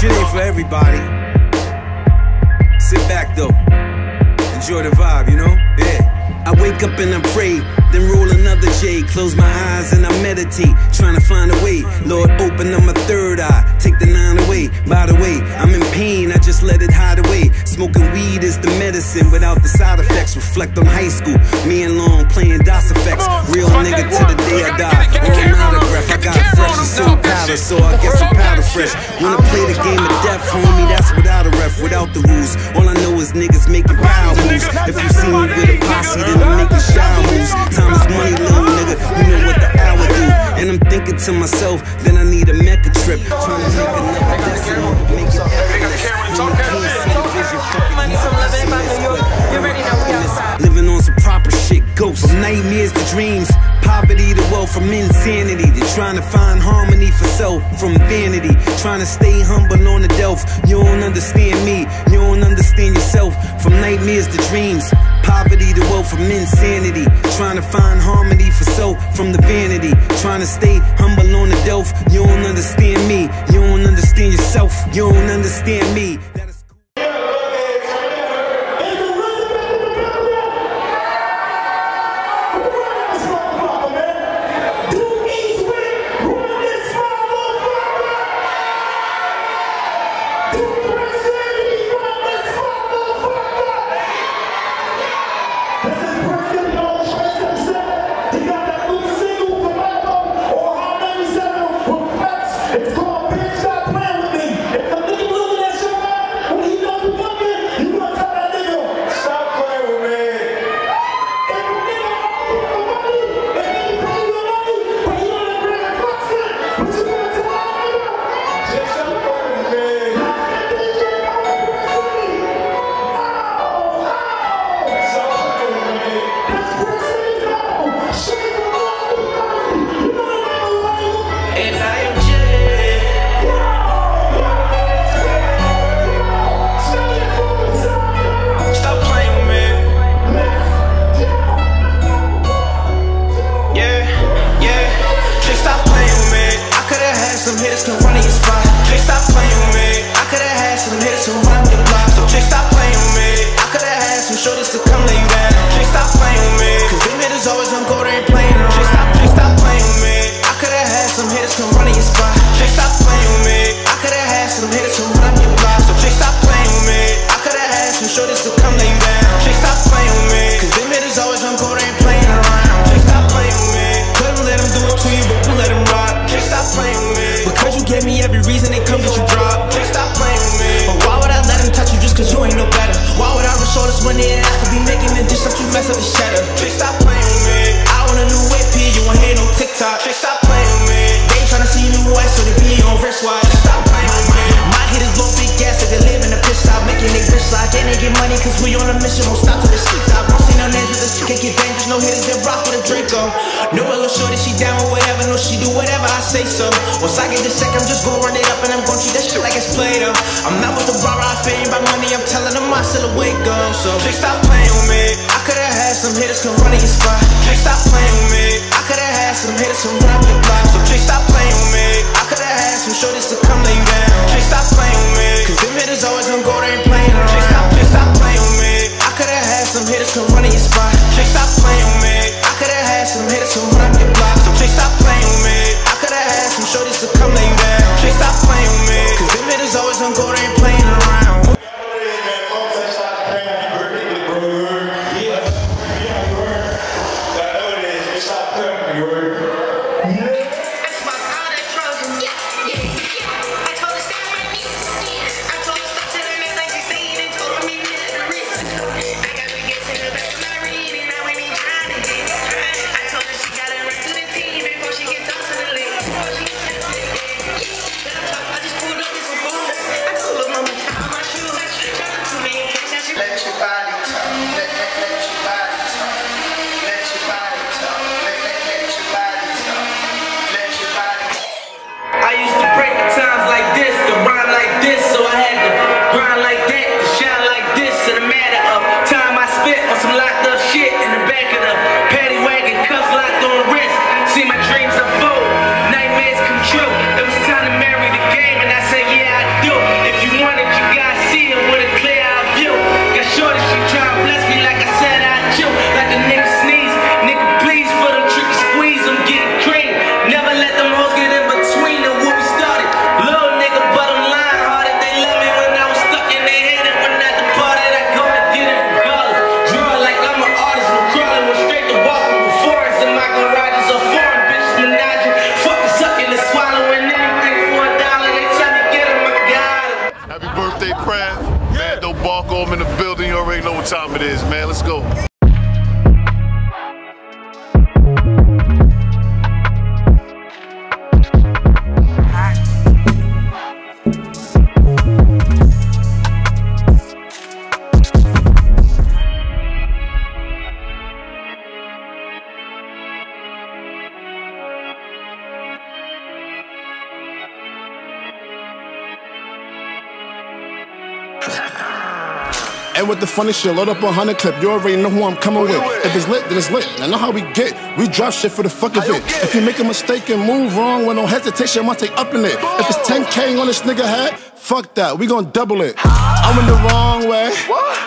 Shit ain't for everybody. Sit back though. Enjoy the vibe, you know? Yeah. I wake up and I pray, then roll another J. Close my eyes and I meditate, trying to find a way. Lord, open up my third eye, take the nine away. By the way, I'm in pain, I just let it hide away. Smoking weed is the medicine without the side effects. Reflect on high school, me and Long playing DOS effects. Real nigga to the day I die. On autograph, I got fresh and so powder, so I guess I'm powder fresh. Wanna play the game of death, homie, that's without a ref, without the rules. All I know is niggas making to myself, then I from insanity to trying to find harmony for self, from vanity, trying to stay humble on the delf. You don't understand me, you don't understand yourself. From nightmares to dreams, poverty to wealth, from insanity, trying to find harmony for self, from the vanity, trying to stay humble on the delf. You don't understand me, you don't understand yourself, you don't understand me. Who run your block. So just stop playing with me. I could've had some shorties to come lay you I resort this when they have to be making the dish up you mess up the cheddar? Just stop playing with me. I want a new whip here, you want hear no TikTok. Just stop playing with me. They tryna see new white, so they be on wristwatch. Just get money cause we on a mission, won't stop till the stick top. Won't see no names with this shit, can't get dangerous, no hitters that rock with a Draco. No little shorty, she down with whatever, no, she do whatever I say so. Once I get the check, I'm just gonna run it up and I'm gonna treat that shit like it's played up. I'm not with the rah rah fame by money, I'm telling them I still awake. So just stop playing with me. I could've had some hitters come run in your spot. Just stop playing with me. I could've had some hitters come run up your block. So just stop playing with me. I could've had like this, to rhyme like this, so I had to grind like that, to shine like this. In a matter of time, I spit on some locked up shit in the back of the paddy wagon, cuffs locked on wrist. See my dreams unfold, nightmares come true. It is, man. Let's go. And with the funny shit, load up a hundred clip. You already know who I'm coming with. If it's lit, then it's lit. I know how we get. We drop shit for the fuck of it. If you make a mistake and move wrong with no hesitation, I'ma take up in it. If it's 10K on this nigga head, fuck that. We gon' double it. I went the wrong way.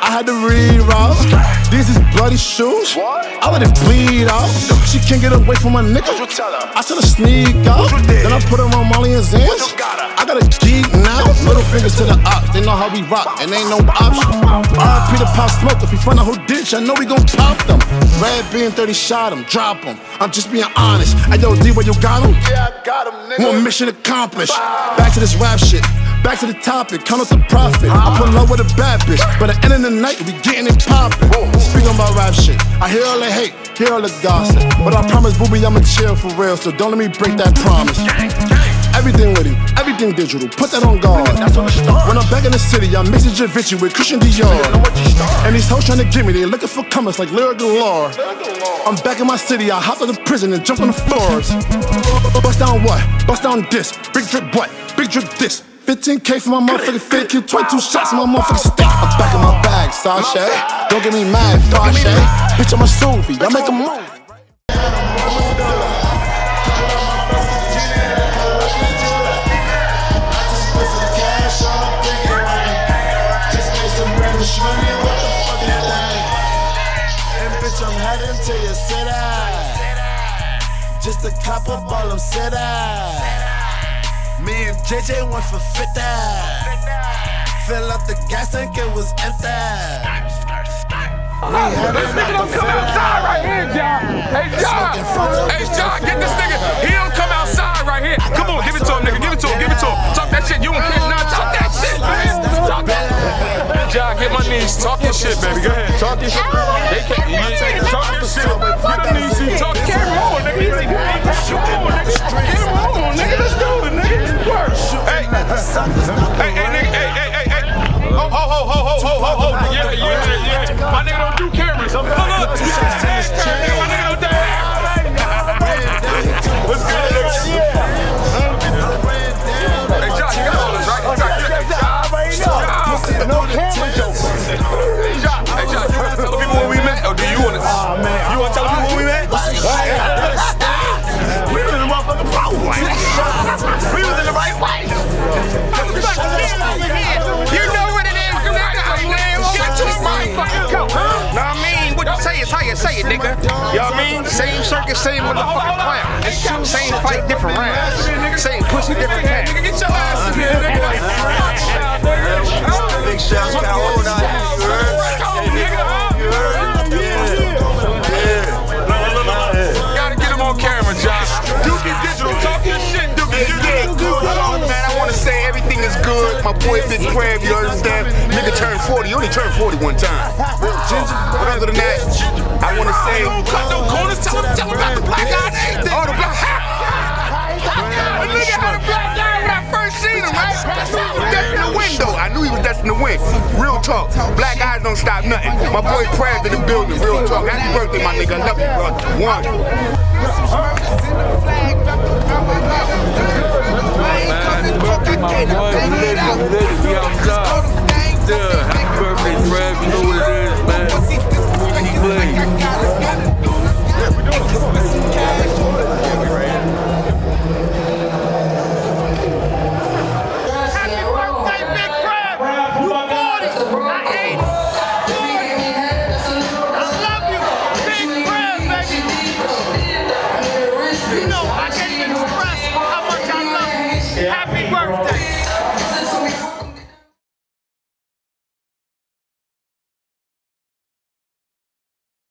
I had to reroute. These is bloody shoes. I let it bleed out. She can't get away from my nigga. I tell her sneak out. Then I put her on Molly and Xans. I got a geek now. Middle fingers to the ops. They know how we rock, and ain't no option. RP the pop smoke. If we find out who ditch, I know we gon' pop them. Red beam 30 shot him, drop him. I'm just being honest. Hey yo, D, where you got him? Yeah, I got him, nigga. One mission accomplished. Back to this rap shit. Back to the topic. Count up the profit. I pull up with a bad bitch. But at the end of the night, we getting it poppin'. Speaking about rap shit. I hear all the hate, hear all the gossip. But I promise, booby, I'ma chill for real. So don't let me break that promise. Everything with him, everything digital. Put that on guard. When I'm back in the city, I'm mixing Givenchy with Christian Dior. And these hoes trying to get me, they looking for comers like Lira Galore. I'm back in my city, I hop out of prison and jump on the floors. Bust down what? Bust down this. Big drip what? Big drip this. 15k for my motherfucking fake kill, 22 shots in my motherfucking stick. I'm back in my bag, Sasha. Don't get me mad, Fasha. Bitch, I'm a Sufi, I make a move. I'm. Just a couple ball of city. JJ went for 50. Fill up the gas tank, it was empty. This nigga don't come outside right here, John. Hey, John. Hey, John, get this nigga. He don't come outside right here. Come on, give it to him, nigga. Give it to him. Give it to him. Talk that shit. You and Chris now. Talk that shit, man. Talk that. John, get my knees. Talk your shit, baby. Go ahead. Talk your shit. They can't. Talk your shit. Get them knees. Talk. Him on, nigga. Come on, Hey. Hey, hey, nigga. Hey, hey, hey, hey. Ho, ho, ho, ho, ho, ho, ho, ho. Yeah, yeah, yeah. My nigga don't do cameras. Look, look. Same motherfucking clown. Same fight, different rounds. Same pussy, different cat. Nigga, get your ass in here, nigga. Big shots got hold on you. You heard? You heard? Gotta get him on camera, Josh. Dookie Digital, talk your shit, Dookie Digital. Man, I want to say everything is good. My boy Big Prev, you understand? Nigga turned 40. He only turned 40 one time. But other than that, I want to say. I knew he was destined to win. Real talk. Black eyes don't stop nothing. My boy Prev in the building. Real talk. Happy birthday, my nigga. I love you, brother. One.